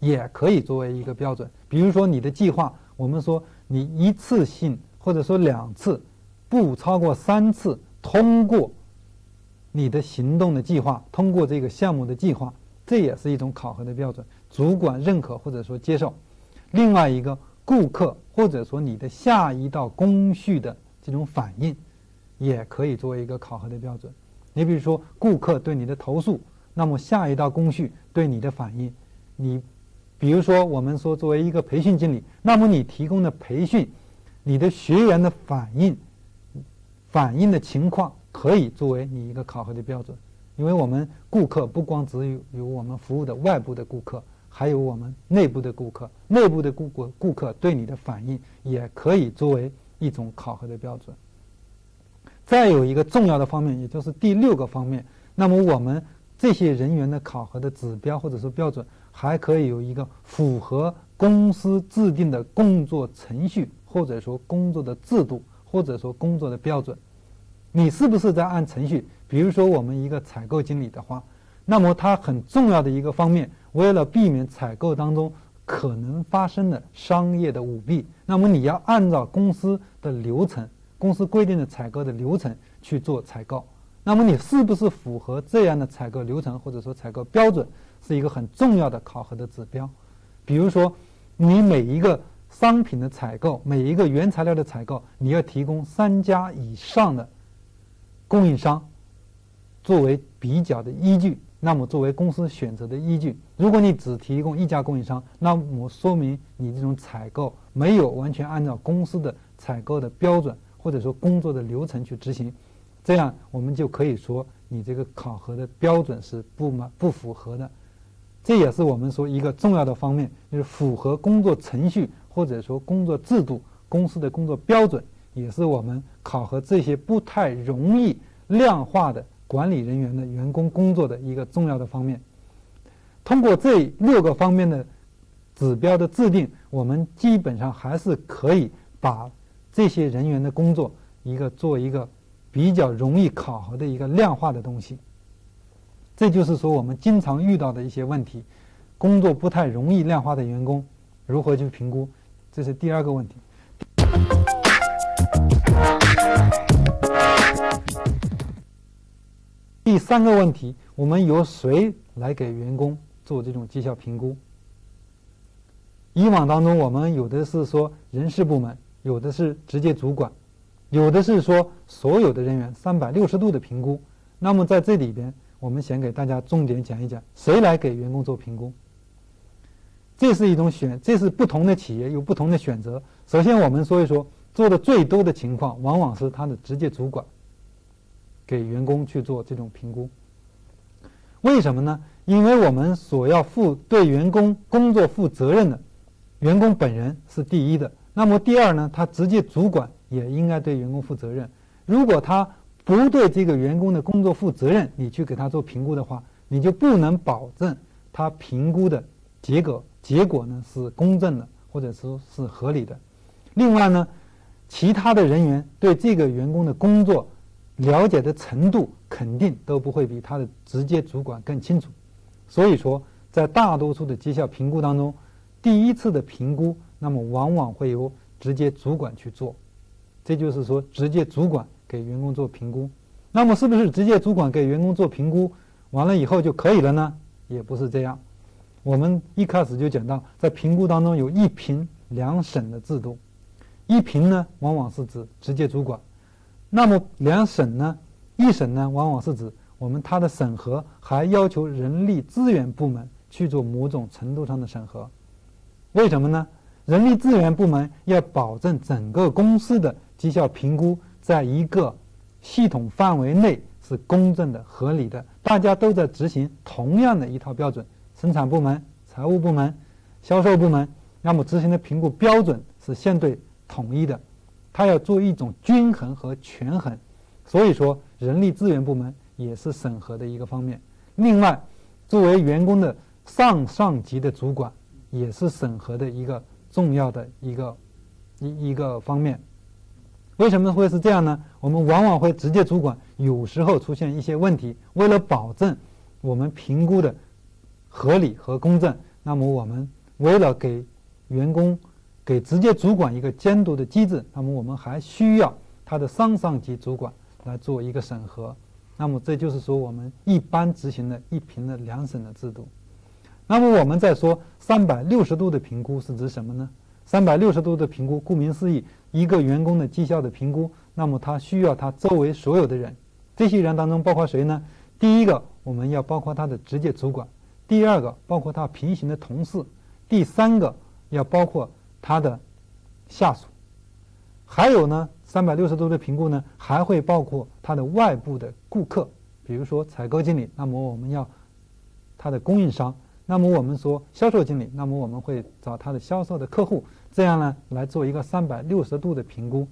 也可以作为一个标准。比如说你的计划，我们说你一次性或者说两次，不超过三次通过你的行动的计划，通过这个项目的计划，这也是一种考核的标准。主管认可或者说接受。另外一个，顾客或者说你的下一道工序的这种反应，也可以作为一个考核的标准。你比如说，顾客对你的投诉，那么下一道工序对你的反应，你。比如说，我们说作为一个培训经理，那么你提供的培训，你的学员的反应、反应的情况，可以作为你一个考核的标准。因为我们顾客不光只有有我们服务的外部的顾客，还有我们内部的顾客，内部的顾顾顾客对你的反应，也可以作为一种考核的标准。再有一个重要的方面，也就是第六个方面，那么我们这些人员的考核的指标或者说标准。还可以有一个符合公司制定的工作程序，或者说工作的制度，或者说工作的标准。你是不是在按程序？比如说，我们一个采购经理的话，那么它很重要的一个方面，为了避免采购当中可能发生的商业的舞弊，那么你要按照公司的流程，公司规定的采购的流程去做采购。那么你是不是符合这样的采购流程，或者说采购标准？是一个很重要的考核的指标，比如说，你每一个商品的采购，每一个原材料的采购，你要提供三家以上的供应商作为比较的依据。那么，作为公司选择的依据，如果你只提供一家供应商，那么说明你这种采购没有完全按照公司的采购的标准或者说工作的流程去执行，这样我们就可以说你这个考核的标准是不满不符合的。这也是我们说一个重要的方面，就是符合工作程序或者说工作制度、公司的工作标准，也是我们考核这些不太容易量化的管理人员的员工工作的一个重要的方面。通过这六个方面的指标的制定，我们基本上还是可以把这些人员的工作一个做一个比较容易考核的一个量化的东西。这就是说，我们经常遇到的一些问题，工作不太容易量化的员工，如何去评估？这是第二个问题。第三个问题，我们由谁来给员工做这种绩效评估？以往当中，我们有的是说人事部门，有的是直接主管，有的是说所有的人员三百六十度的评估。那么在这里边。我们先给大家重点讲一讲，谁来给员工做评估？这是一种选，这是不同的企业有不同的选择。首先，我们说一说做的最多的情况，往往是他的直接主管给员工去做这种评估。为什么呢？因为我们所要负对员工工作负责任的员工本人是第一的。那么第二呢？他直接主管也应该对员工负责任。如果他不对这个员工的工作负责任，你去给他做评估的话，你就不能保证他评估的结果结果呢是公正的，或者说是合理的。另外呢，其他的人员对这个员工的工作了解的程度，肯定都不会比他的直接主管更清楚。所以说，在大多数的绩效评估当中，第一次的评估，那么往往会由直接主管去做。这就是说，直接主管。给员工做评估，那么是不是直接主管给员工做评估完了以后就可以了呢？也不是这样。我们一开始就讲到，在评估当中有一评两审的制度。一评呢，往往是指直接主管；那么两审呢，一审呢，往往是指我们他的审核还要求人力资源部门去做某种程度上的审核。为什么呢？人力资源部门要保证整个公司的绩效评估。在一个系统范围内是公正的、合理的，大家都在执行同样的一套标准。生产部门、财务部门、销售部门，那么执行的评估标准是相对统一的。它要做一种均衡和权衡，所以说人力资源部门也是审核的一个方面。另外，作为员工的上上级的主管，也是审核的一个重要的一个一一个方面。为什么会是这样呢？我们往往会直接主管，有时候出现一些问题。为了保证我们评估的合理和公正，那么我们为了给员工、给直接主管一个监督的机制，那么我们还需要他的上上级主管来做一个审核。那么这就是说，我们一般执行的一评的两审的制度。那么我们再说三百六十度的评估是指什么呢？三百六十度的评估，顾名思义。一个员工的绩效的评估，那么他需要他周围所有的人，这些人当中包括谁呢？第一个，我们要包括他的直接主管；第二个，包括他平行的同事；第三个，要包括他的下属。还有呢，三百六十度的评估呢，还会包括他的外部的顾客，比如说采购经理，那么我们要他的供应商；那么我们说销售经理，那么我们会找他的销售的客户。这样呢，来做一个三百六十度的评估。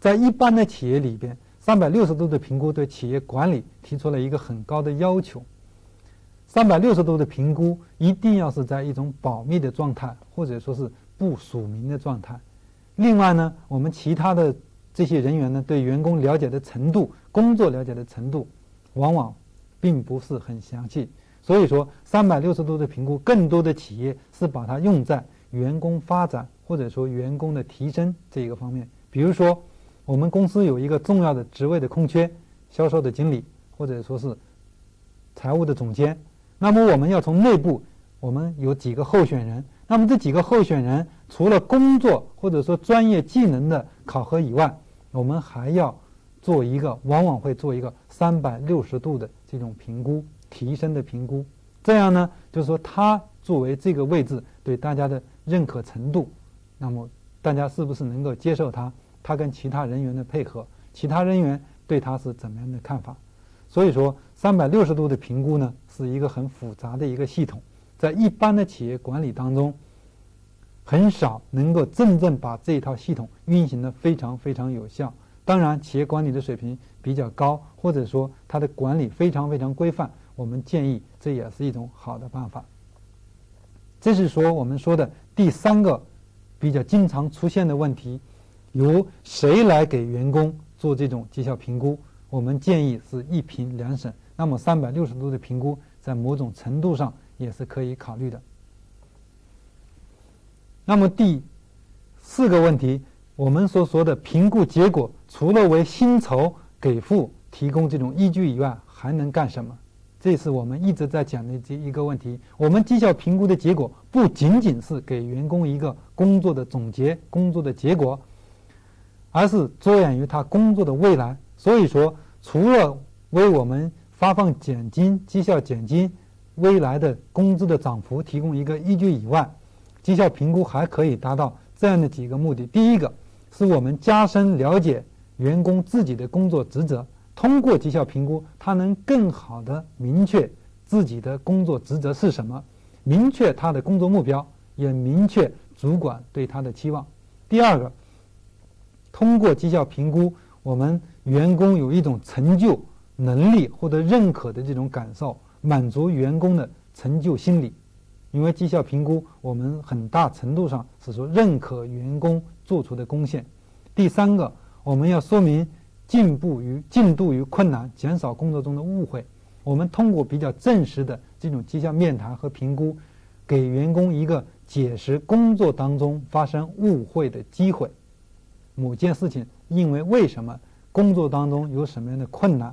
在一般的企业里边，三百六十度的评估对企业管理提出了一个很高的要求。三百六十度的评估一定要是在一种保密的状态，或者说是不署名的状态。另外呢，我们其他的这些人员呢，对员工了解的程度、工作了解的程度，往往并不是很详细。所以说，三百六十度的评估，更多的企业是把它用在。员工发展或者说员工的提升这一个方面，比如说我们公司有一个重要的职位的空缺，销售的经理或者说是财务的总监，那么我们要从内部，我们有几个候选人，那么这几个候选人除了工作或者说专业技能的考核以外，我们还要做一个，往往会做一个三百六十度的这种评估，提升的评估，这样呢，就是说他作为这个位置对大家的。认可程度，那么大家是不是能够接受他？他跟其他人员的配合，其他人员对他是怎么样的看法？所以说，三百六十度的评估呢，是一个很复杂的一个系统，在一般的企业管理当中，很少能够真正把这一套系统运行的非常非常有效。当然，企业管理的水平比较高，或者说它的管理非常非常规范，我们建议这也是一种好的办法。这是说我们说的第三个比较经常出现的问题，由谁来给员工做这种绩效评估？我们建议是一评两审。那么三百六十度的评估，在某种程度上也是可以考虑的。那么第四个问题，我们所说的评估结果，除了为薪酬给付提供这种依据以外，还能干什么？这是我们一直在讲的这一个问题。我们绩效评估的结果不仅仅是给员工一个工作的总结、工作的结果，而是着眼于他工作的未来。所以说，除了为我们发放奖金、绩效奖金、未来的工资的涨幅提供一个依据以外，绩效评估还可以达到这样的几个目的：第一个，是我们加深了解员工自己的工作职责。通过绩效评估，他能更好的明确自己的工作职责是什么，明确他的工作目标，也明确主管对他的期望。第二个，通过绩效评估，我们员工有一种成就、能力获得认可的这种感受，满足员工的成就心理。因为绩效评估，我们很大程度上是说认可员工做出的贡献。第三个，我们要说明。进步与进度与困难，减少工作中的误会。我们通过比较正式的这种绩效面谈和评估，给员工一个解释工作当中发生误会的机会。某件事情因为为什么工作当中有什么样的困难？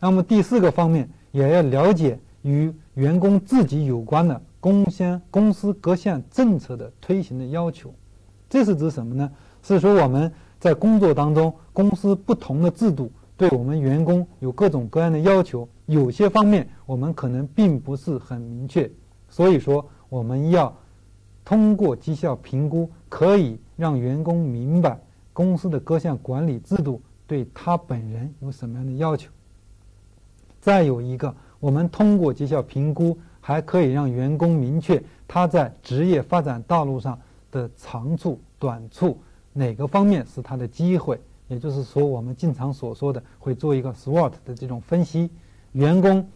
那么第四个方面也要了解与员工自己有关的公先公司各项政策的推行的要求。这是指什么呢？是说我们。在工作当中，公司不同的制度对我们员工有各种各样的要求，有些方面我们可能并不是很明确，所以说我们要通过绩效评估，可以让员工明白公司的各项管理制度对他本人有什么样的要求。再有一个，我们通过绩效评估，还可以让员工明确他在职业发展道路上的长处、短处。哪个方面是他的机会？也就是说，我们经常所说的会做一个 SWOT 的这种分析。员工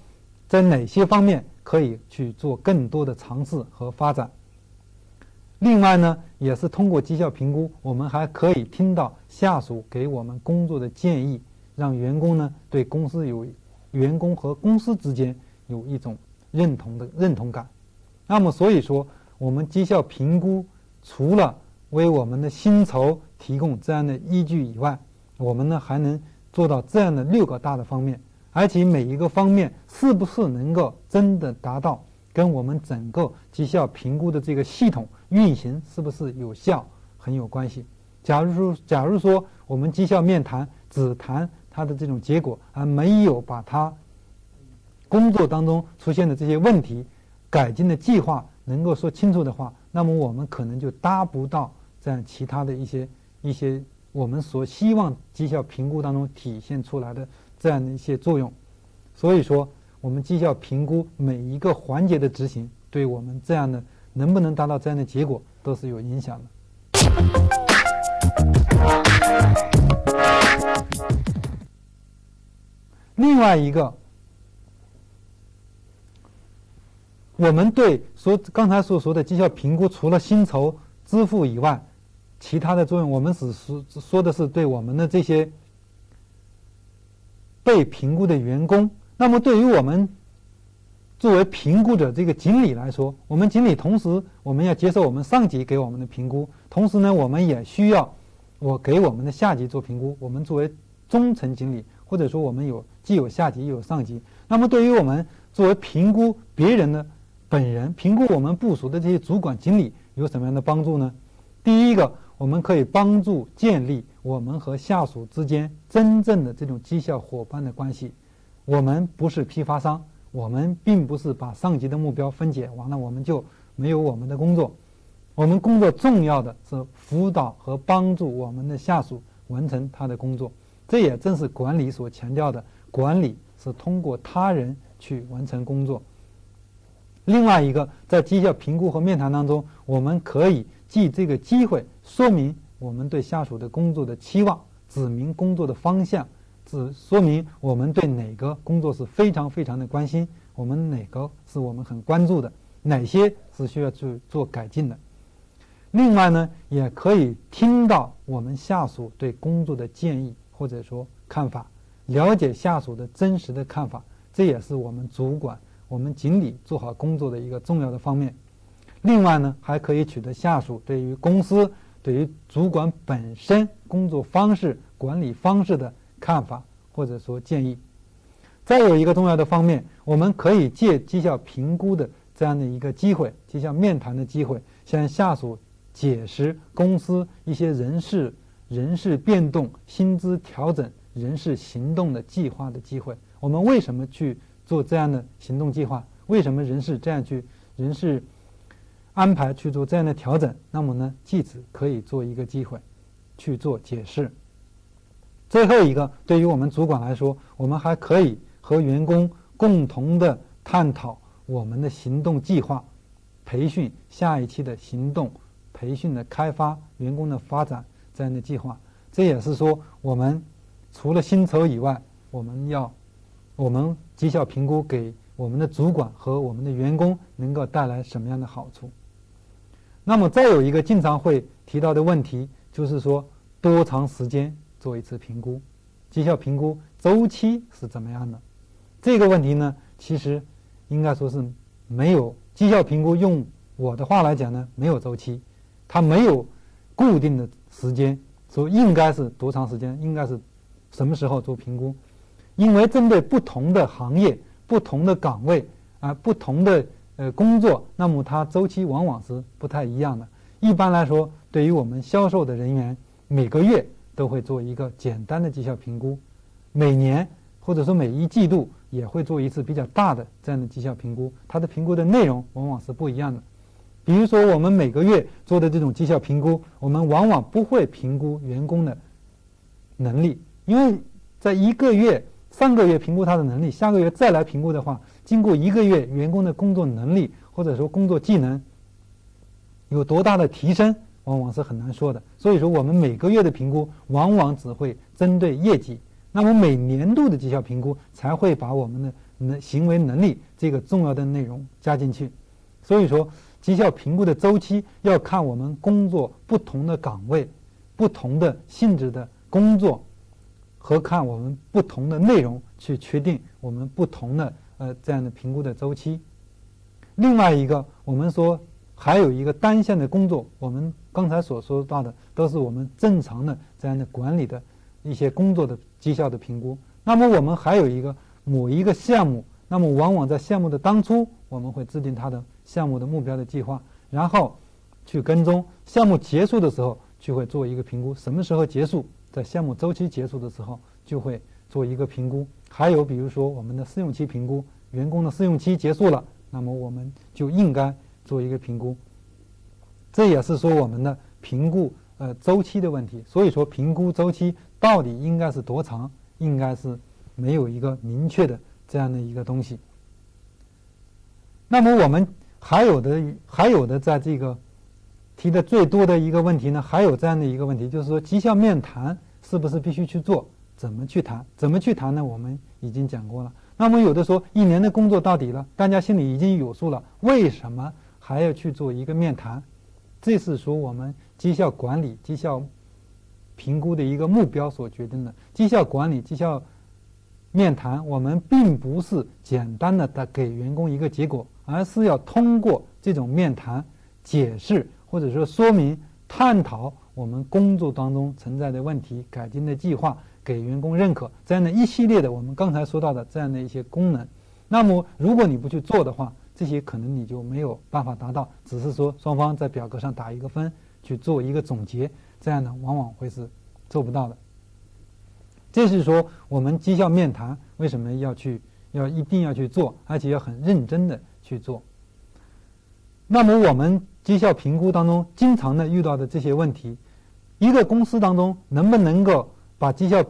在哪些方面可以去做更多的尝试和发展。另外呢，也是通过绩效评估，我们还可以听到下属给我们工作的建议，让员工呢对公司有员工和公司之间有一种认同的认同感。那么，所以说我们绩效评估除了为我们的薪酬提供这样的依据以外，我们呢还能做到这样的六个大的方面，而且每一个方面是不是能够真的达到。跟我们整个绩效评估的这个系统运行是不是有效很有关系。假如说，假如说我们绩效面谈只谈它的这种结果，而没有把它工作当中出现的这些问题、改进的计划能够说清楚的话，那么我们可能就达不到这样其他的一些一些我们所希望绩效评估当中体现出来的这样的一些作用。所以说。我们绩效评估每一个环节的执行，对我们这样的能不能达到这样的结果，都是有影响的。另外一个，我们对所刚才所说的绩效评估，除了薪酬支付以外，其他的作用，我们只说说的是对我们的这些被评估的员工。那么，对于我们作为评估者这个经理来说，我们经理同时我们要接受我们上级给我们的评估，同时呢，我们也需要我给我们的下级做评估。我们作为中层经理，或者说我们有既有下级又有上级，那么对于我们作为评估别人的本人，评估我们部署的这些主管经理有什么样的帮助呢？第一个，我们可以帮助建立我们和下属之间真正的这种绩效伙伴的关系。我们不是批发商，我们并不是把上级的目标分解完了，我们就没有我们的工作。我们工作重要的是辅导和帮助我们的下属完成他的工作。这也正是管理所强调的，管理是通过他人去完成工作。另外一个，在绩效评估和面谈当中，我们可以借这个机会说明我们对下属的工作的期望，指明工作的方向。只说明我们对哪个工作是非常非常的关心，我们哪个是我们很关注的，哪些是需要去做改进的。另外呢，也可以听到我们下属对工作的建议或者说看法，了解下属的真实的看法，这也是我们主管、我们经理做好工作的一个重要的方面。另外呢，还可以取得下属对于公司、对于主管本身工作方式、管理方式的。看法或者说建议，再有一个重要的方面，我们可以借绩效评估的这样的一个机会，绩效面谈的机会，向下属解释公司一些人事、人事变动、薪资调整、人事行动的计划的机会。我们为什么去做这样的行动计划？为什么人事这样去人事安排去做这样的调整？那么呢，借此可以做一个机会去做解释。最后一个，对于我们主管来说，我们还可以和员工共同的探讨我们的行动计划、培训下一期的行动、培训的开发、员工的发展这样的计划。这也是说，我们除了薪酬以外，我们要我们绩效评估给我们的主管和我们的员工能够带来什么样的好处。那么，再有一个经常会提到的问题，就是说多长时间？做一次评估，绩效评估周期是怎么样的？这个问题呢，其实应该说是没有绩效评估。用我的话来讲呢，没有周期，它没有固定的时间，说应该是多长时间，应该是什么时候做评估？因为针对不同的行业、不同的岗位啊、不同的呃工作，那么它周期往往是不太一样的。一般来说，对于我们销售的人员，每个月。都会做一个简单的绩效评估，每年或者说每一季度也会做一次比较大的这样的绩效评估。它的评估的内容往往是不一样的。比如说，我们每个月做的这种绩效评估，我们往往不会评估员工的能力，因为在一个月上个月评估他的能力，下个月再来评估的话，经过一个月，员工的工作能力或者说工作技能有多大的提升？往往是很难说的，所以说我们每个月的评估往往只会针对业绩，那么每年度的绩效评估才会把我们的能行为能力这个重要的内容加进去。所以说，绩效评估的周期要看我们工作不同的岗位、不同的性质的工作，和看我们不同的内容去确定我们不同的呃这样的评估的周期。另外一个，我们说还有一个单线的工作，我们刚才所说到的都是我们正常的这样的管理的一些工作的绩效的评估。那么我们还有一个某一个项目，那么往往在项目的当初，我们会制定它的。项目的目标的计划，然后去跟踪项目结束的时候，就会做一个评估，什么时候结束？在项目周期结束的时候，就会做一个评估。还有比如说我们的试用期评估，员工的试用期结束了，那么我们就应该做一个评估。这也是说我们的评估呃周期的问题。所以说评估周期到底应该是多长，应该是没有一个明确的这样的一个东西。那么我们。还有的，还有的，在这个提的最多的一个问题呢，还有这样的一个问题，就是说绩效面谈是不是必须去做？怎么去谈？怎么去谈呢？我们已经讲过了。那么有的说，一年的工作到底了，大家心里已经有数了，为什么还要去做一个面谈？这是说我们绩效管理、绩效评估的一个目标所决定的。绩效管理、绩效面谈，我们并不是简单的的给员工一个结果。而是要通过这种面谈，解释或者说说明、探讨我们工作当中存在的问题、改进的计划，给员工认可这样的一系列的我们刚才说到的这样的一些功能。那么，如果你不去做的话，这些可能你就没有办法达到。只是说双方在表格上打一个分，去做一个总结，这样呢往往会是做不到的。这是说我们绩效面谈为什么要去要一定要去做，而且要很认真的。去做。那么我们绩效评估当中经常的遇到的这些问题，一个公司当中能不能够把绩效